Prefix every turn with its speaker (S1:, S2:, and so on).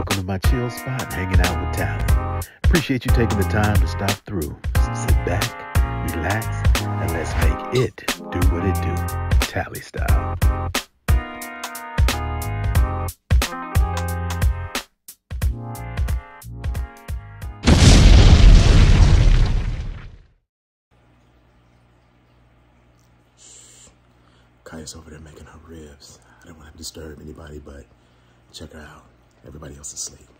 S1: Welcome to my chill spot, hanging out with Talley. Appreciate you taking the time to stop through. Sit back, relax, and let's make it do what it do, Talley style.
S2: Kaia's over there making her ribs. I don't want to disturb anybody, but check her out. Everybody else is asleep.